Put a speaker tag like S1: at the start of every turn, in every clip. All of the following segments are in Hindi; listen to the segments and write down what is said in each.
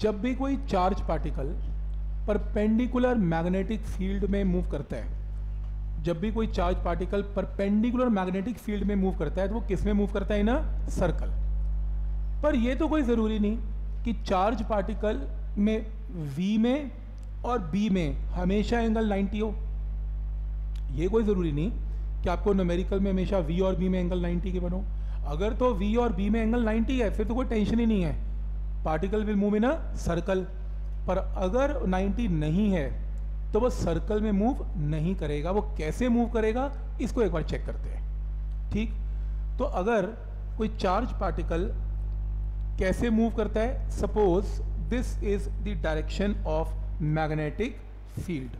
S1: जब भी कोई charge particle perpendicular magnetic field में मूव करता है, जब भी कोई charge particle perpendicular magnetic field में मूव करता है तो वो किसमें मूव करता है? इन सर्कल पर ये तो कोई ज़रूरी नहीं कि चार्ज पार्टिकल में V में और B में हमेशा एंगल 90 हो। ये कोई ज़रूरी नहीं कि आपको न्यूमेरिकल में हमेशा V और B में एंगल 90 के बनो। अगर तो V और B में एंगल 90 है, फिर तो कोई टेंशन ही नहीं है। Particle will move in a circle. पर अगर 90 नहीं है तो वो सर्कल में मूव नहीं करेगा। वो कैसे मूव करेगा, इसको एक बार चेक करते हैं। ठीक? तो अगर कोई चार्ज पार्टिकल कैसे मूव करता है, suppose this is the direction of magnetic field.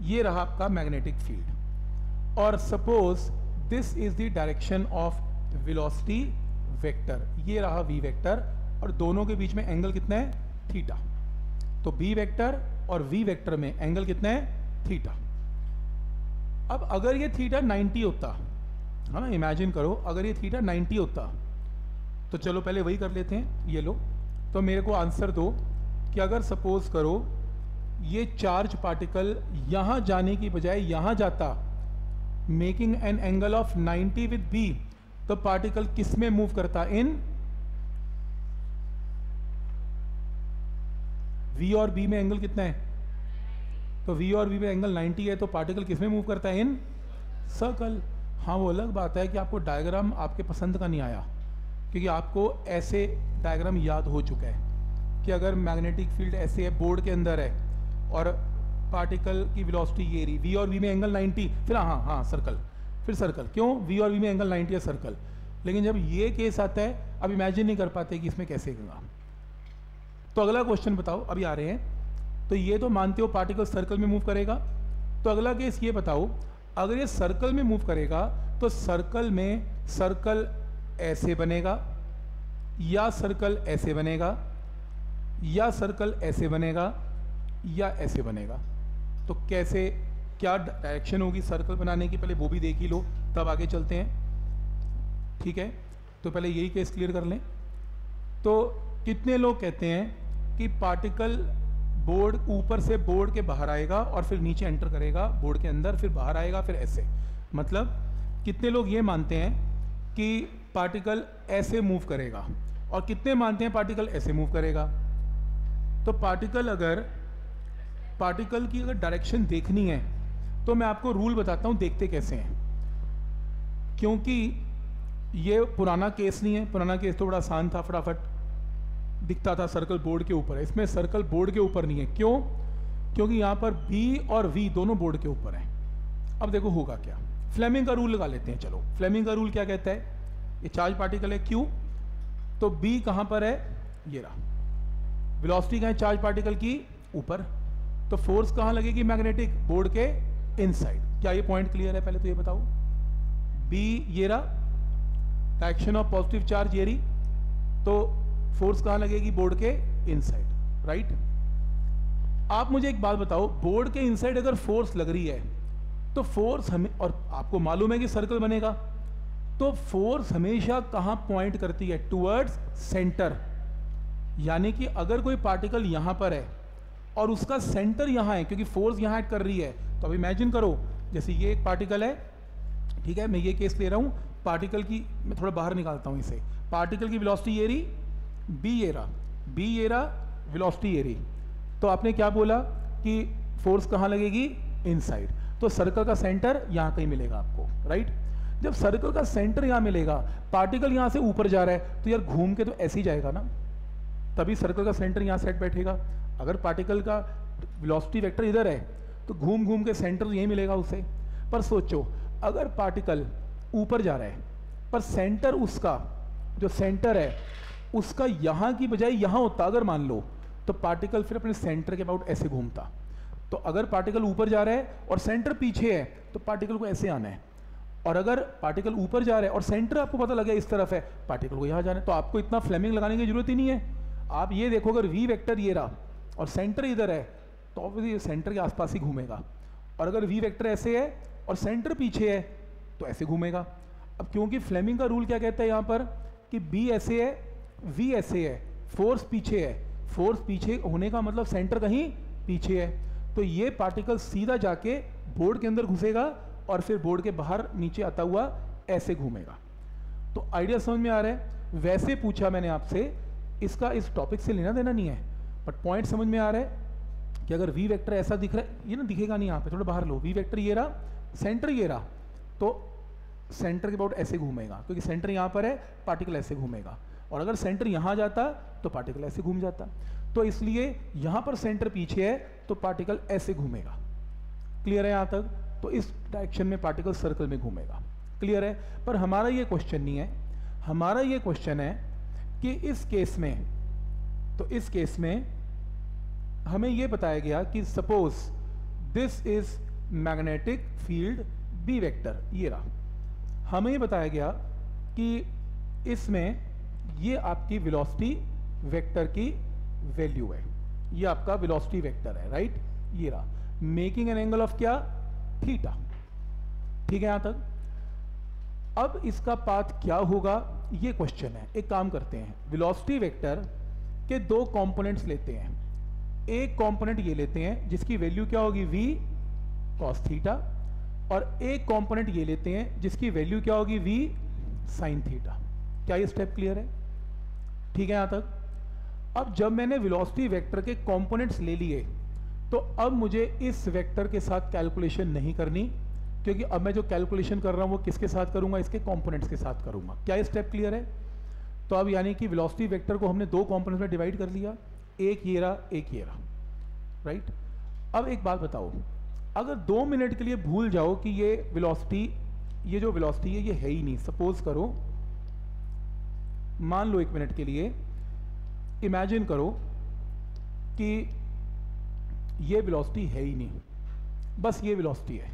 S1: ये रहा आपका मैग्नेटिक फ़ील्ड। और suppose this is the direction of velocity vector. ये रहा वी वेक्टर। और दोनों के बीच में एंगल कितना है? थीटा तो बी वेक्टर और वी वेक्टर में एंगल कितना है? थीटा अब अगर ये थीटा 90 होता, है ना इमेजिन करो, अगर ये थीटा 90 होता तो चलो पहले वही कर लेते हैं, ये लो। तो मेरे को आंसर दो कि अगर सपोज़ करो, ये चार्ज पार्टिकल यहाँ जाने की बजाय यहाँ जाता making an angle of 90 with B तो पार्टिकल किसमें मूव करता? इन वी और बी में एंगल कितना है? तो वी और बी में एंगल 90 है तो पार्टिकल किसमें मूव करता है? इन सर्कल हाँ वो अलग बात है कि आपको डायग्राम आपके पसंद का नहीं आया, क्योंकि आपको ऐसे डायग्राम याद हो चुका है कि अगर मैग्नेटिक फ़ील्ड ऐसे है बोर्ड के अंदर है, और पार्टिकल की वेलोसिटी ये रही वी और वी में एंगल 90 फिर हाँ हाँ सर्कल फिर सर्कल क्यों? वी और वी में एंगल 90 है सर्कल लेकिन जब ये केस आता है अब इमेजिन नहीं कर पाते कि इसमें कैसे होगा तो अगला क्वेश्चन बताओ, अभी आ रहे हैं। तो ये तो मानते हो पार्टिकल सर्कल में मूव करेगा। तो अगला केस ये बताओ, अगर ये सर्कल में मूव करेगा तो सर्कल में सर्कल ऐसे बनेगा, या सर्कल ऐसे बनेगा, या सर्कल ऐसे बनेगा, या ऐसे बनेगा। तो कैसे, क्या डायरेक्शन होगी सर्कल बनाने की? पहले वो भी देख ही लो, तब आगे चलते हैं। ठीक है? तो पहले यही केस क्लियर कर लें। तो कितने लोग कहते हैं कि पार्टिकल बोर्ड ऊपर से बोर्ड के बाहर आएगा और फिर नीचे एंटर करेगा बोर्ड के अंदर, फिर बाहर आएगा, फिर ऐसे। मतलब कितने लोग ये मानते हैं कि पार्टिकल ऐसे मूव करेगा? और कितने मानते हैं पार्टिकल ऐसे मूव करेगा? तो पार्टिकल अगर पार्टिकल की अगर डायरेक्शन देखनी है तो मैं आपको रूल बताता हूँ देखते कैसे हैं। क्योंकि ये पुराना केस नहीं है, पुराना केस तो बड़ा आसान था फटाफट। दिखता था सर्कल बोर्ड के ऊपर इसमें सर्कल बोर्ड के ऊपर नहीं है। क्यों? क्योंकि यहाँ पर बी और वी दोनों बोर्ड के ऊपर हैं। अब देखो होगा क्या। फ्लेमिंग का रूल लगा लेते हैं, चलो। फ्लेमिंग का रूल क्या कहता है? ये चार्ज पार्टिकल है, क्यू? तो बी कहाँ पर है? ये रहा। वेलोसिटी कहाँ है चार्ज पार्टिकल की? ऊपर। तो फोर्स कहाँ लगेगी मैग्नेटिक बोर्ड के इनसाइड क्या ये पॉइंट क्लियर है? पहले तो ये बताओ। बी ये रहा। डायरेक्शन ऑफ़ पॉजिटिव चार्ज ये रही। तो फोर्स कहाँ लगेगी? बोर्ड के इनसाइड राइट आप मुझे एक बात बताओ, बोर्ड के इनसाइड अगर फोर्स लग रही है तो फोर्स हमें, और आपको मालूम है कि सर्कल बनेगा तो फोर्स हमेशा कहाँ पॉइंट करती है? Towards centre. यानी कि अगर कोई पार्टिकल यहाँ पर है, और उसका सेंटर यहाँ है, क्योंकि फोर्स यहाँ एक्ट कर रही है तो अब इमेजिन करो, जैसे ये एक पार्टिकल है, ठीक है, मैं ये केस ले रहा हूँ, पार्टिकल की, मैं थोड़ा बाहर निकालता हूँ इसे, पार्टिकल की वेलोसिटी ये रही B arrow B arrow velocity रही तो आपने क्या बोला कि फोर्स कहाँ लगेगी? इनसाइड तो सर्कल का सेंटर यहाँ कहीं मिलेगा आपको राइट जब सर्कल का सेंटर यहाँ मिलेगा पार्टिकल यहाँ से ऊपर जा रहा है तो यार घूम के तो ऐसे ही जाएगा ना। तभी सर्कल का सेंटर यहाँ सेट बैठेगा। अगर पार्टिकल का वेलोसिटी वेक्टर इधर है तो घूम घूम के सेंटर यही मिलेगा उसे। पर सोचो, अगर पार्टिकल ऊपर जा रहा है, पर सेंटर उसका, जो सेंटर है उसका यहाँ की बजाय यहाँ होता अगर मान लो तो पार्टिकल फिर अपने सेंटर के अबाउट ऐसे घूमता। तो अगर पार्टिकल ऊपर जा रहा है और सेंटर पीछे है तो पार्टिकल को ऐसे आना है। और अगर पार्टिकल ऊपर जा रहा है और सेंटर आपको पता लगे इस तरफ़ है पार्टिकल को यहाँ जाना है तो आपको इतना फ्लेमिंग लगाने की ज़रूरत ही नहीं है। आप ये देखो, अगर वी वेक्टर ये रहा और सेंटर इधर है तो ऑब्वियसली सेंटर के आसपास ही घूमेगा। और अगर वी वेक्टर ऐसे है और सेंटर पीछे है तो ऐसे घूमेगा। अब क्योंकि फ्लेमिंग का रूल क्या कहता है यहाँ पर? कि बी ऐसे है वी ऐसे है फोर्स पीछे है। फोर्स पीछे होने का मतलब सेंटर कहीं पीछे है। तो ये पार्टिकल सीधा जाके बोर्ड के अंदर घुसेगा और फिर बोर्ड के बाहर नीचे आता हुआ ऐसे घूमेगा। तो आइडिया समझ में आ रहा है? वैसे पूछा मैंने आपसे, इसका इस टॉपिक से लेना देना नहीं है। बट पॉइंट समझ में आ रहा है कि अगर वी वेक्टर ऐसा दिख रहा है, ये ना दिखेगा नहीं यहाँ पे, थोड़ा बाहर लो। वी वेक्टर ये रहा सेंटर ये रहा तो सेंटर के अबाउट ऐसे घूमेगा, क्योंकि सेंटर यहाँ पर है पार्टिकल ऐसे घूमेगा। और अगर सेंटर यहाँ जाता तो पार्टिकल ऐसे घूम जाता। तो इसलिए यहाँ पर सेंटर पीछे है तो पार्टिकल ऐसे घूमेगा। क्लियर है यहाँ तक? तो इस डायरेक्शन में पार्टिकल सर्कल में घूमेगा। क्लियर है? पर हमारा ये क्वेश्चन नहीं है। हमारा ये क्वेश्चन है कि इस केस में तो इस केस में हमें यह बताया गया कि suppose this is magnetic field B vector ये रहा। हमें ये बताया गया कि इसमें ये आपकी वेलोसिटी वेक्टर की वैल्यू है। ये आपका वेलोसिटी वेक्टर है राइट ये रहा। मेकिंग एन एंगल ऑफ़ क्या? थीटा ठीक है यहाँ तक? अब इसका पाथ क्या होगा? ये क्वेश्चन है। एक काम करते हैं। वेलोसिटी वेक्टर के दो कंपोनेंट्स लेते हैं। एक कंपोनेंट ये लेते हैं, जिसकी वैल्यू क्या होगी? V cos थीटा और एक कंपोनेंट ये लेते हैं, जिसकी वैल्यू क्या होगी? V sin थीटा क्या ये स्टेप क्लियर है? ठीक है यहाँ तक? अब जब मैंने वेलोसिटी वेक्टर के कंपोनेंट्स ले लिए तो अब मुझे इस वेक्टर के साथ कैलकुलेशन नहीं करनी, क्योंकि अब मैं जो कैलकुलेशन कर रहा हूँ वो किसके साथ करूँगा? इसके कंपोनेंट्स के साथ करूँगा। क्या स्टेप क्लियर है? तो अब यानी कि वेलोसिटी वेक्टर को हमने दो कंपोनेंट्स में डिवाइड कर लिया। एक ये रहा, एक ये रहा। राइट अब एक बात बताओ। अगर दो मिनट के लिए भूल जाओ कि ये वेलोसिटी ये जो वेलोसिटी है, ये है ही नहीं। सपोज़ करो मान लो एक मिनट के लिए। इमेजिन करो कि ये वेलोसिटी है ही नहीं। बस ये वेलोसिटी है।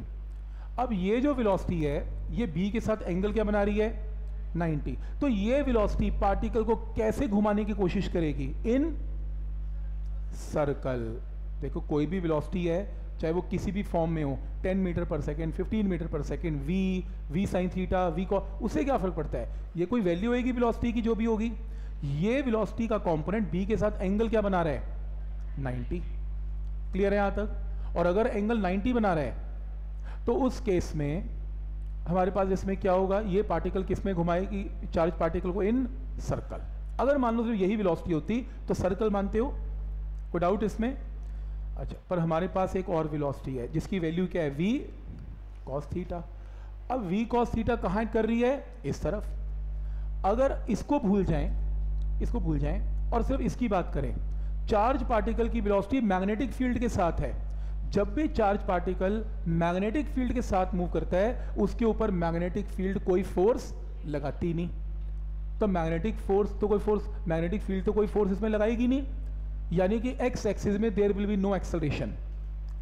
S1: अब ये जो वेलोसिटी है, ये बी के साथ एंगल क्या बना रही है? 90 तो ये वेलोसिटी पार्टिकल को कैसे घुमाने की कोशिश करेगी? इन सर्कल देखो, कोई भी वेलोसिटी है चाहे वो किसी भी फॉर्म में हो 10 metre per second 15 metre per second v v sine theta v को उससे क्या फ़र्क पड़ता है? ये कोई वैल्यू होगी वेलोसिटी की जो भी होगी? ये वेलोसिटी का कंपोनेंट बी के साथ एंगल क्या बना रहा है? 90 क्लियर है यहाँ तक? और अगर एंगल 90 बना रहा है तो उस केस में हमारे पास इसमें क्या होगा? ये पार्टिकल किसमें घुमाएगी? चार्ज पार्टिकल को इन सर्कल अगर मान लो सिर्फ़ यही वेलोसिटी होती तो सर्कल मानते हो? कोई डाउट इसमें? अच्छा पर हमारे पास एक और वेलोसिटी है, जिसकी वैल्यू क्या है? V cos थीटा अब v cos थीटा कहाँ कर रही है? इस तरफ़। अगर इसको भूल जाएँ, इसको भूल जाएँ और सिर्फ़ इसकी बात करें चार्ज पार्टिकल की वेलोसिटी मैग्नेटिक फ़ील्ड के साथ है। जब भी चार्ज पार्टिकल मैग्नेटिक फ़ील्ड के साथ मूव करता है, उसके ऊपर मैग्नेटिक फ़ील्ड कोई फोर्स लगाती नहीं। तो मैग्नेटिक फोर्स तो कोई फोर्स मैग्नेटिक फ़ील्ड तो कोई फोर्स इसमें लगाएगी नहीं। यानी कि एक्स एक्सिस में there will be no acceleration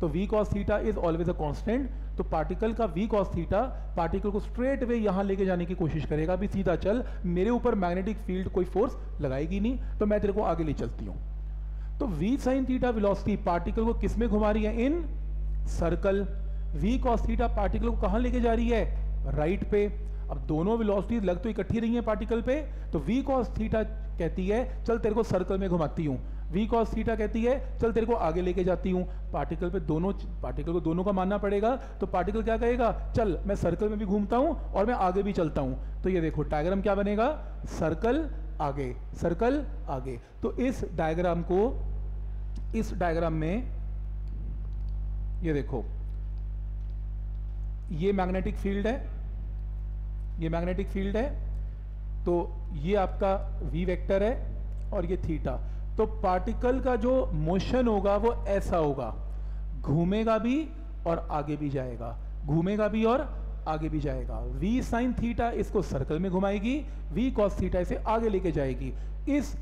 S1: तो v cos theta is always a constant तो पार्टिकल का वी कॉस थीटा पार्टिकल को स्ट्रेट वे यहाँ लेके जाने की कोशिश करेगा भी सीधा चल, मेरे ऊपर मैग्नेटिक फ़ील्ड कोई फोर्स लगाएगी नहीं तो मैं तेरे को आगे ले चलती हूँ। तो v sine theta velocity particle को किसमें घुमा रही है? In circle v cos theta particle को कहाँ लेके जा रही है? राइट right पे. अब दोनों वेलोसिटी लग तो इकट्ठी रही है पार्टिकल पे तो वी कॉस थीटा कहती है, चल तेरे को सर्कल में घुमाती हूँ। वी कॉस थीटा कहती है, चल तेरे को आगे लेके जाती हूँ। पार्टिकल पे दोनों पार्टिकल को दोनों का मानना पड़ेगा तो पार्टिकल क्या कहेगा? चल, मैं सर्कल में भी घूमता हूँ और मैं आगे भी चलता हूँ। तो ये देखो डायग्राम क्या बनेगा? सर्कल आगे सर्कल आगे। तो इस डायग्राम को, इस डायग्राम में, ये देखो, ये मैग्नेटिक फ़ील्ड है, ये मैग्नेटिक फ़ील्ड है तो ये आपका वी वेक्टर है और ये थीटा तो पार्टिकल का जो मोशन होगा वो ऐसा होगा। घूमेगा भी और आगे भी जाएगा। घूमेगा भी और आगे भी जाएगा। V साइन थीटा इसको सर्कल में घुमाएगी। V कॉस थीटा इसे आगे लेके जाएगी। इस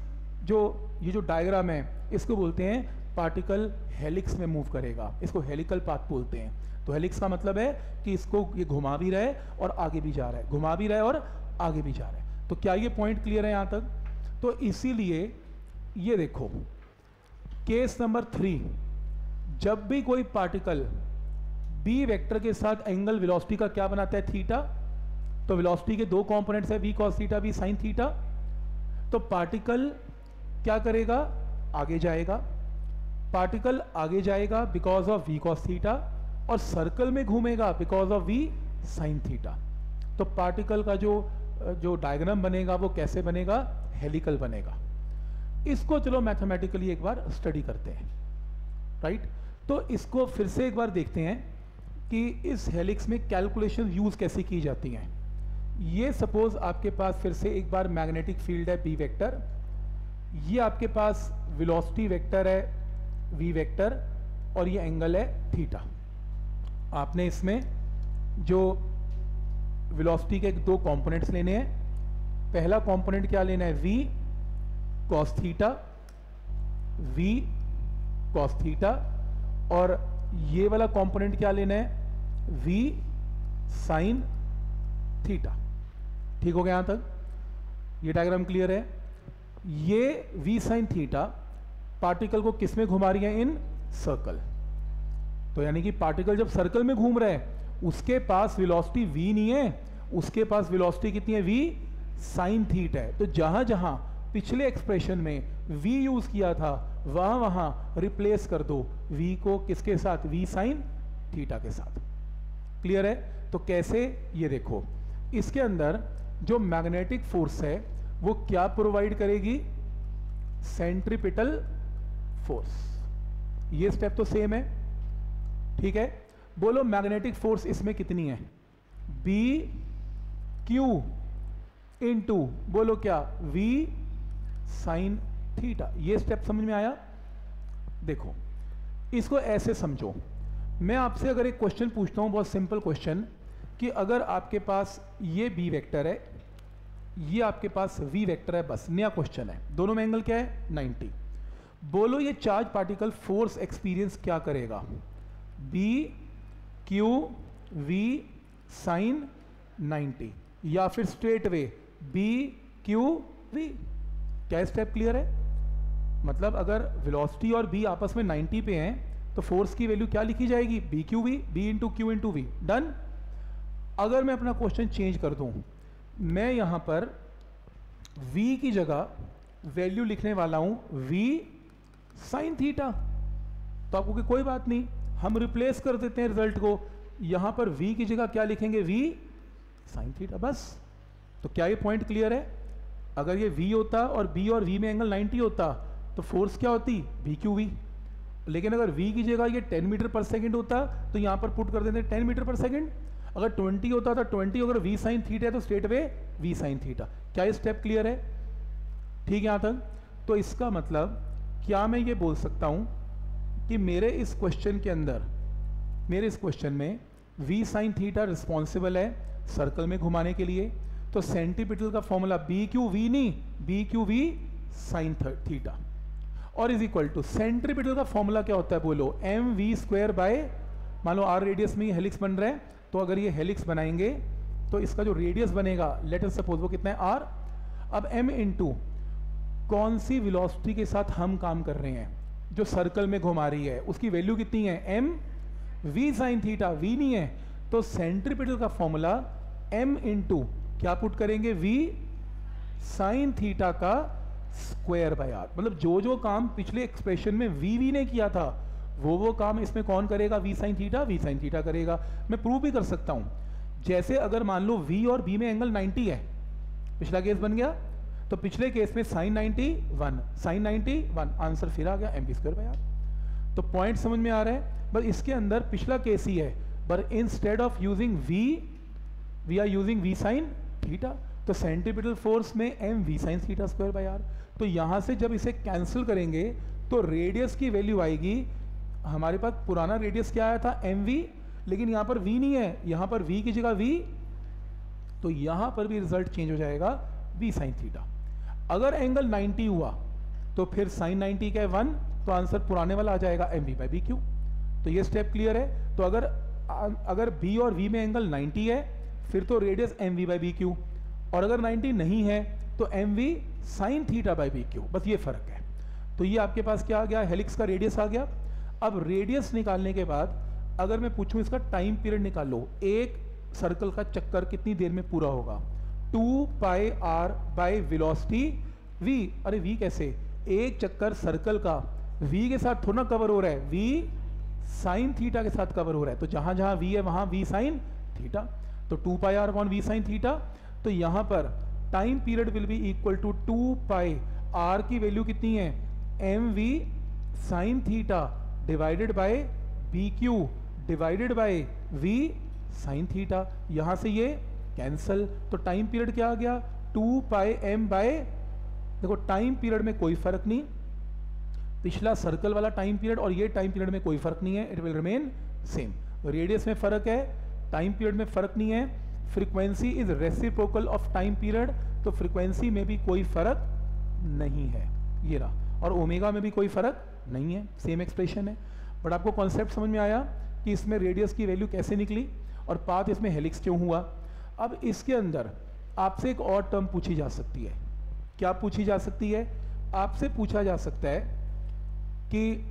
S1: जो, ये जो डायग्राम है, इसको बोलते हैं पार्टिकल हेलिक्स में मूव करेगा। इसको हेलिकल पाथ बोलते हैं। तो हेलिक्स का मतलब है कि इसको ये घुमा भी रहे और आगे भी जा रहा है। घुमा भी रहे और आगे भी जा रहा है। तो क्या ये पॉइंट क्लियर है यहाँ तक? तो इसीलिए ये देखो केस नंबर थ्री जब भी कोई पार्टिकल बी वेक्टर के साथ एंगल वेलोसिटी का क्या बनाता है? थीटा तो वेलोसिटी के दो कंपोनेंट्स है V cos theta V sine theta तो पार्टिकल क्या करेगा? आगे जाएगा। पार्टिकल आगे जाएगा because of V cos theta और सर्कल में घूमेगा because of V sine theta तो पार्टिकल का जो जो डायग्राम बनेगा, वो कैसे बनेगा? हेलिकल बनेगा। इसको चलो मैथमेटिकली एक बार स्टडी करते हैं। राइट तो इसको फिर से एक बार देखते हैं कि इस हेलिक्स में कैलकुलेशन यूज़ कैसे की जाती हैं। ये सपोज़ आपके पास फिर से एक बार मैग्नेटिक फ़ील्ड है बी वेक्टर ये आपके पास वेलोसिटी वेक्टर है वी वेक्टर और ये एंगल है थीटा आपने इसमें जो वेलोसिटी के दो कंपोनेंट्स लेने हैं। पहला कंपोनेंट क्या लेना है? V cos theta v cos theta और ये वाला कंपोनेंट क्या लेना है? V sin थीटा ठीक हो गया यहाँ तक? ये डायग्राम क्लियर है। ये v sin थीटा पार्टिकल को किसमें घुमा रही है? इन सर्कल तो यानी कि पार्टिकल जब सर्कल में घूम रहे हैं उसके पास वेलोसिटी v नहीं है, उसके पास वेलोसिटी कितनी है v? साइन थीट है। तो जहाँ जहाँ पिछले एक्सप्रेशन में v यूज़ किया था, वहाँ वहाँ रिप्लेस कर दो। V को किसके साथ? V साइन थीटा के साथ। क्लियर है? तो कैसे? ये देखो। इसके अंदर जो मैग्नेटिक फोर्स है, वो क्या प्रोवाइड करेगी? सेंट्रिपिटल फोर्स ये स्टेप तो सेम है। ठीक है? बोलो मैग्नेटिक फोर्स इसमें कितनी है? बी क्यू इन टू बोलो क्या? वी साइन थीटा ये स्टेप समझ में आया? देखो, इसको ऐसे समझो। मैं आपसे अगर एक क्वेश्चन पूछता हूँ, बहुत सिंपल क्वेश्चन कि अगर आपके पास ये बी वेक्टर है, ये आपके पास वी वेक्टर है, बस, नया क्वेश्चन है। दोनों में एंगल क्या है? 90 बोलो, ये चार्ज पार्टिकल फोर्स एक्सपीरियंस क्या करेगा? बी क्यू वी साइन 90 या फिर straight way B Q V क्या स्टेप क्लियर है? मतलब अगर वेलोसिटी और बी आपस में 90 पे हैं तो फोर्स की वैल्यू क्या लिखी जाएगी? B Q V B into Q into V done अगर मैं अपना क्वेश्चन चेंज कर दूँ, मैं यहाँ पर v की जगह वैल्यू लिखने वाला हूँ v साइन थीटा तो आपको कोई बात नहीं। हम रिप्लेस कर देते हैं रिज़ल्ट को। यहाँ पर v की जगह क्या लिखेंगे? V साइन थीटा बस। तो क्या ये पॉइंट क्लियर है? अगर ये v होता और b और v में एंगल 90 होता तो फोर्स क्या होती? V क्यू वी लेकिन अगर v की जगह ये 10 मीटर पर सेकंड होता तो यहाँ पर पुट कर देते हैं 10 मीटर पर सेकंड अगर 20 होता तो 20 अगर v साइन थीटा है तो straight way v sine theta क्या ये स्टेप क्लियर है? ठीक है, यहाँ तक। तो इसका मतलब क्या मैं ये बोल सकता हूँ? कि मेरे इस क्वेश्चन के अंदर, मेरे इस क्वेश्चन में v साइन थीटा रिस्पॉन्सिबल है सर्कल में घुमाने के लिए। तो सेंटीपिटल का फॉर्मूला बी क्यू वी नहीं B Q V sine theta और इज़ इक्वल टू सेंट्रीपिटल का फॉर्मूला क्या होता है बोलो? एम वी स्क्वायर बाय मान लो आर रेडियस में हेलिक्स बन रहा है तो अगर ये हेलिक्स बनाएँगे तो इसका जो रेडियस बनेगा लेटर सपोज़ वो कितना है? आर अब एम इंटू कौन सी वेलोसिटी के साथ हम काम कर रहे हैं? जो सर्कल में घुमा रही है, उसकी वैल्यू कितनी है? M V sine theta V नहीं है। तो सेंट्रीपिटल का फॉर्मूला एम इंटू क्या पुट करेंगे? वी साइन थीटा का स्क्वायर बाय आर मतलब जो जो काम पिछले एक्सप्रेशन में वी वी ने किया था, वो वो काम इसमें कौन करेगा? V sine theta V sine theta करेगा। मैं प्रूव भी कर सकता हूँ। जैसे अगर मान लो वी और बी में एंगल 90 है, पिछला केस बन गया। तो पिछले केस में साइन 91 साइन 91 आंसर फिर आ गया M B square by R तो पॉइंट समझ में आ रहा है, बस इसके अंदर पिछला केस ही है। But instead of using V V R using V sine theta तो सेंटीपिटल फोर्स में M V sine theta square by R तो यहाँ से जब इसे कैंसिल करेंगे तो रेडियस की वैल्यू आएगी। हमारे पास पुराना रेडियस क्या आया था? एम वी लेकिन यहाँ पर वी नहीं है। यहाँ पर वी की जगह वी तो यहाँ पर भी रिज़ल्ट चेंज हो जाएगा वी साइन थीटा अगर एंगल 90 हुआ तो फिर साइन 90 का वन तो आंसर पुराने वाला आ जाएगा M V by B Q तो ये स्टेप क्लियर है. तो अगर अगर बी और वी में एंगल 90 है, फिर तो radius M V by B Q और अगर 90 नहीं है तो M V sine theta by B Q बस ये फ़र्क है. तो ये आपके पास क्या आ गया? हेलिक्स का रेडियस आ गया. अब रेडियस निकालने के बाद, अगर मैं पूछूँ इसका टाइम पीरियड निकाल, एक सर्कल का चक्कर कितनी देर में पूरा होगा? Two pi R by velocity V. अरे वी कैसे? एक चक्कर सर्कल का। वी के साथ थोड़ा कवर हो रहा है। v साइन थीटा के साथ कवर हो रहा है। तो जहाँ जहाँ वी है, वहाँ v साइन थीटा। तो two pi R upon V sine theta. तो यहाँ पर time period will be equal to two pi R की वैल्यू कितनी है? M V sine theta divided by B Q divided by V sine theta. यहाँ से ये कैंसल। तो टाइम पीरियड क्या आ गया? टू पाई एम बाय देखो, टाइम पीरियड में कोई फ़र्क नहीं। पिछला सर्कल वाला टाइम पीरियड और ये टाइम पीरियड में कोई फ़र्क नहीं है, it will remain same. Radius में फ़र्क है, टाइम पीरियड में फ़र्क नहीं है। Frequency is reciprocal of time period तो फ्रीक्वेंसी में भी कोई फ़र्क नहीं है। ये रहा। और ओमेगा में भी कोई फ़र्क नहीं है। सेम एक्सप्रेशन है। बट आपको कॉन्सेप्ट समझ में आया कि इसमें रेडियस की वैल्यू कैसे निकली और पाथ इसमें हेलिक्स क्यों हुआ? अब इसके अंदर आपसे एक और टर्म पूछी जा सकती है। क्या पूछी जा सकती है? आपसे पूछा जा सकता है कि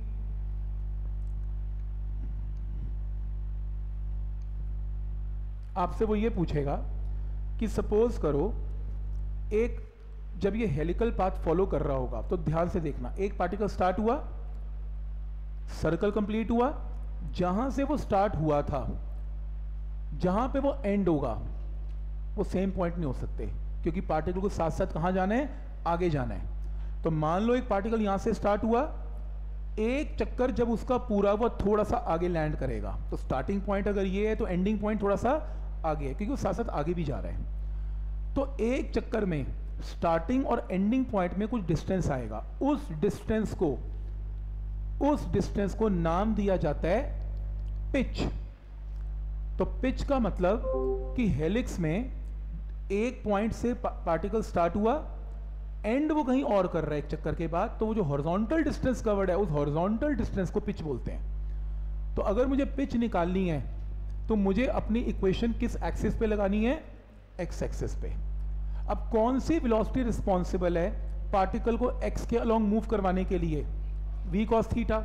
S1: आपसे वो ये पूछेगा कि सपोज़ करो, एक जब ये हेलिकल पाथ फॉलो कर रहा होगा तो ध्यान से देखना, एक पार्टिकल स्टार्ट हुआ सर्कल कंप्लीट हुआ, जहाँ से वो स्टार्ट हुआ था, जहाँ पे वो एंड होगा वो सेम पॉइंट नहीं हो सकते। क्योंकि पार्टिकल को साथ साथ कहाँ जाना है? आगे जाना है। तो मान लो एक पार्टिकल यहाँ से स्टार्ट हुआ। एक चक्कर जब उसका पूरा हुआ थोड़ा सा आगे लैंड करेगा। तो स्टार्टिंग पॉइंट अगर ये है तो एंडिंग पॉइंट थोड़ा सा आगे है, क्योंकि वो साथ साथ आगे भी जा रहे हैं। तो एक चक्कर में स्टार्टिंग और एंडिंग पॉइंट में कुछ डिस्टेंस आएगा। उस डिस्टेंस को, उस डिस्टेंस को नाम दिया जाता है पिच तो पिच का मतलब कि हेलिक्स में एक पॉइंट से पार्टिकल स्टार्ट हुआ एंड वो कहीं और कर रहा है एक चक्कर के बाद तो वो जो हॉरिजॉन्टल डिस्टेंस कवर्ड है, उस हॉरिजॉन्टल डिस्टेंस को पिच बोलते हैं। तो अगर मुझे पिच निकालनी है तो मुझे अपनी इक्वेशन किस एक्सिस पे लगानी है? एक्स एक्सिस पे। अब कौन सी वेलोसिटी रिस्पॉन्सिबल है पार्टिकल को एक्स के अलोंग मूव करवाने के लिए? वी कॉस थीटा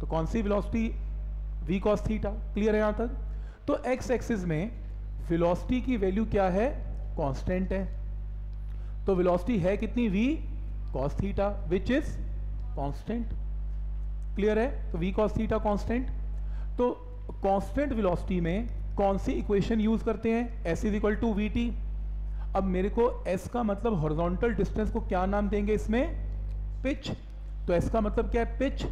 S1: तो कौन सी velocity V cos theta clear है यहाँ तक? तो एक्स एक्सिस में वेलोसिटी की वैल्यू क्या है? कांस्टेंट है। तो वेलोसिटी है कितनी? V cos theta which is constant clear है? तो v cos थीटा कांस्टेंट तो कांस्टेंट वेलोसिटी में कौन सी इक्वेशन यूज़ करते हैं? S is equal to V T अब मेरे को s का मतलब हॉरिजॉन्टल डिस्टेंस को क्या नाम देंगे इसमें? पिच तो s का मतलब क्या है? पिच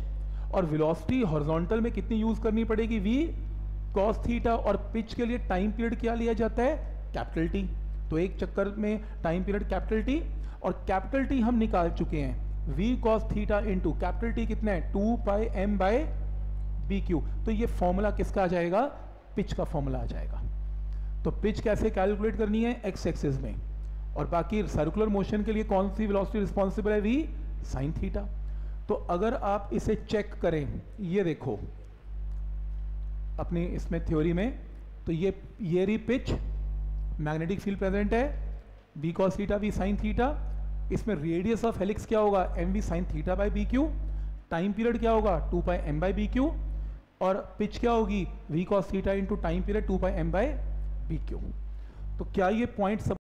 S1: और वेलोसिटी हॉरिजॉन्टल में कितनी यूज़ करनी पड़ेगी? V cos थीटा और पिच के लिए टाइम पीरियड क्या लिया जाता है? कैपिटल टी तो एक चक्कर में टाइम पीरियड कैपिटल टी और कैपिटल टी हम निकाल चुके हैं। V cos theta into capital T कितना है? Two pi M by B Q तो ये फॉर्मूला किसका आ जाएगा? पिच का फॉर्मूला आ जाएगा। तो पिच कैसे कैलकुलेट करनी है? एक्स एक्सिस में। और बाकी सर्कुलर मोशन के लिए कौन सी वेलोसिटी रिस्पॉन्सिबल है? वी साइन थीटा तो अगर आप इसे चेक करें, ये देखो। अपनी इसमें थ्योरी में तो ये ये री पिच मैग्नेटिक फ़ील्ड प्रेजेंट है B cos theta B sine theta इसमें रेडियस ऑफ़ हेलिक्स क्या होगा? M V sine theta by B Q time period क्या होगा? Two by M by B Q और पिच क्या होगी? V cos theta into time period two by M by B Q तो क्या ये पॉइंट सब